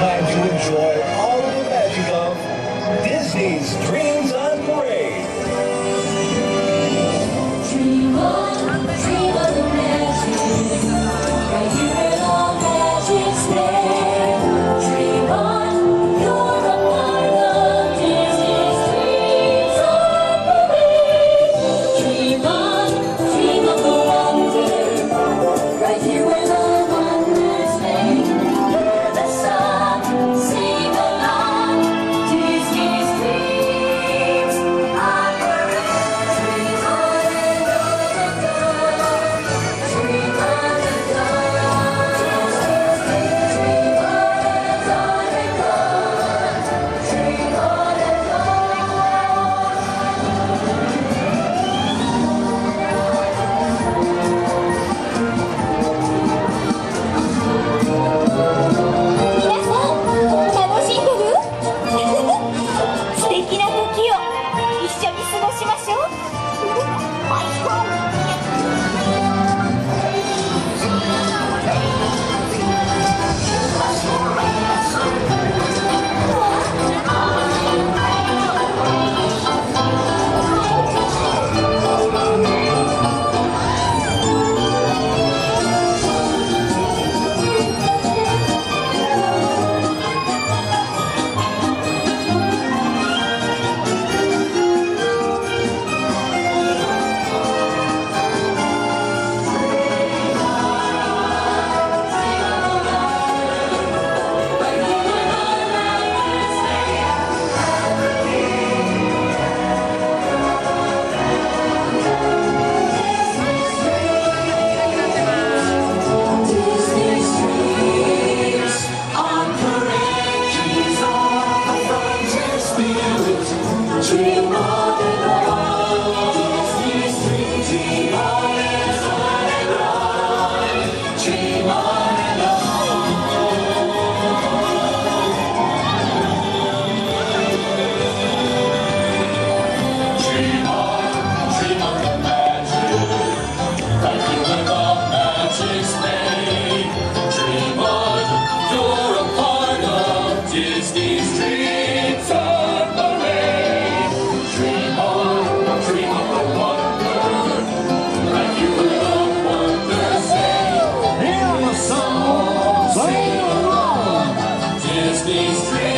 time to enjoy Disney's dreams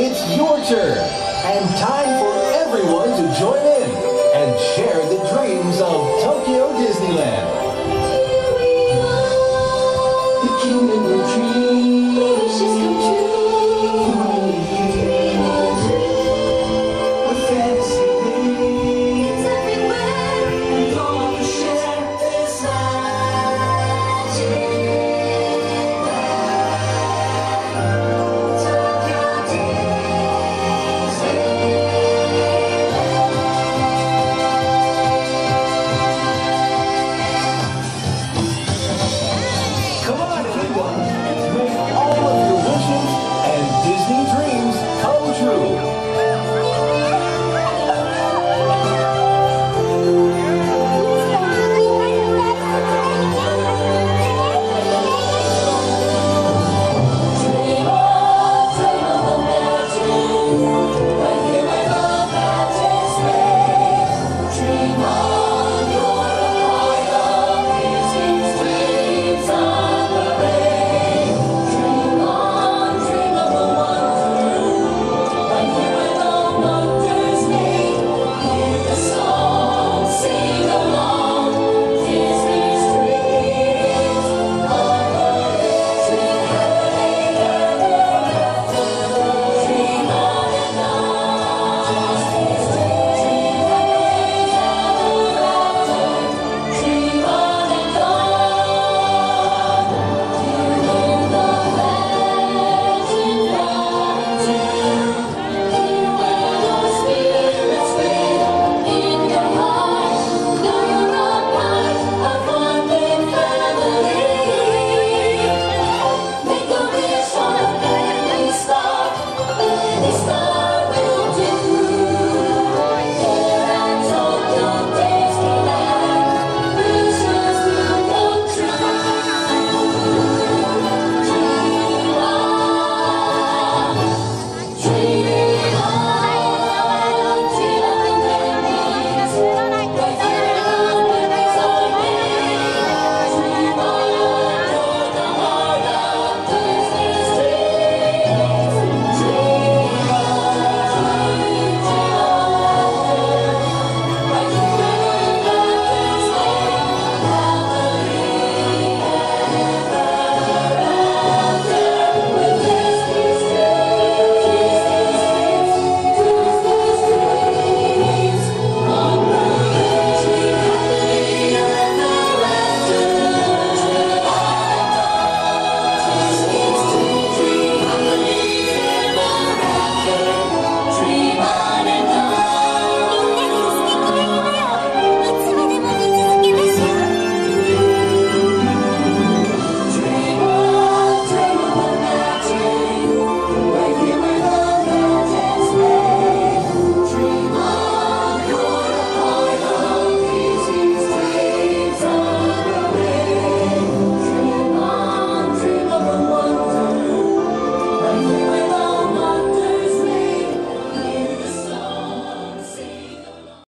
It's your turn and time for everyone to join in and share the dreams of Tokyo Disneyland.